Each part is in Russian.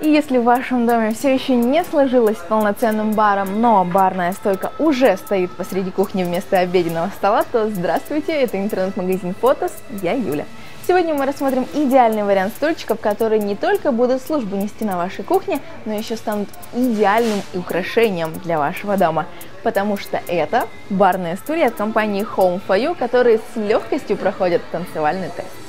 И если в вашем доме все еще не сложилось полноценным баром, но барная стойка уже стоит посреди кухни вместо обеденного стола, то здравствуйте, это интернет-магазин Фотос, я Юля. Сегодня мы рассмотрим идеальный вариант стульчиков, которые не только будут службу нести на вашей кухне, но еще станут идеальным украшением для вашего дома. Потому что это барные стулья от компании Home for You, которые с легкостью проходят танцевальный тест.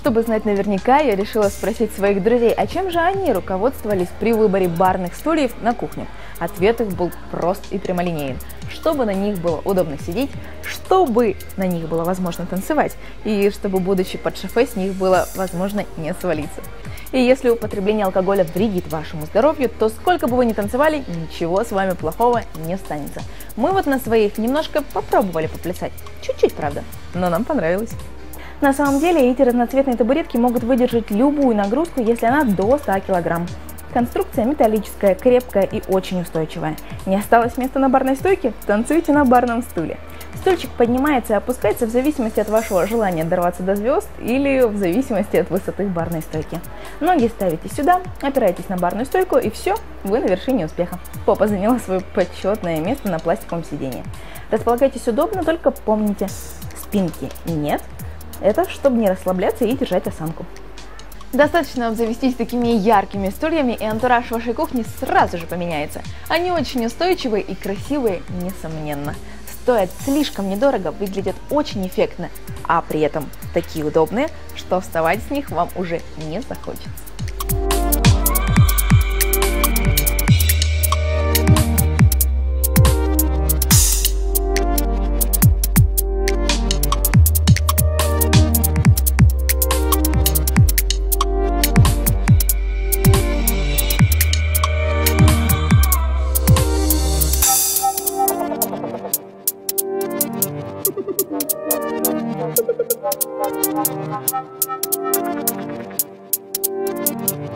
Чтобы знать наверняка, я решила спросить своих друзей, а чем же они руководствовались при выборе барных стульев на кухню. Ответ их был прост и прямолинеен. Чтобы на них было удобно сидеть, чтобы на них было возможно танцевать, и чтобы, будучи под шофе, с них было возможно не свалиться. И если употребление алкоголя вредит вашему здоровью, то сколько бы вы ни танцевали, ничего с вами плохого не станется. Мы вот на своих немножко попробовали поплясать. Чуть-чуть, правда, но нам понравилось. На самом деле эти разноцветные табуретки могут выдержать любую нагрузку, если она до 100 кг. Конструкция металлическая, крепкая и очень устойчивая. Не осталось места на барной стойке? Танцуйте на барном стуле. Стульчик поднимается и опускается в зависимости от вашего желания дорваться до звезд или в зависимости от высоты барной стойки. Ноги ставите сюда, опираетесь на барную стойку и все, вы на вершине успеха. Попа заняла свое почетное место на пластиковом сиденье. Располагайтесь удобно, только помните, спинки нет, это чтобы не расслабляться и держать осанку. Достаточно обзавестись такими яркими стульями, и антураж вашей кухни сразу же поменяется. Они очень устойчивые и красивые, несомненно. Стоят слишком недорого, выглядят очень эффектно, а при этом такие удобные, что вставать с них вам уже не захочется. Thank you.